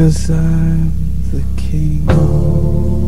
Cause I'm the king.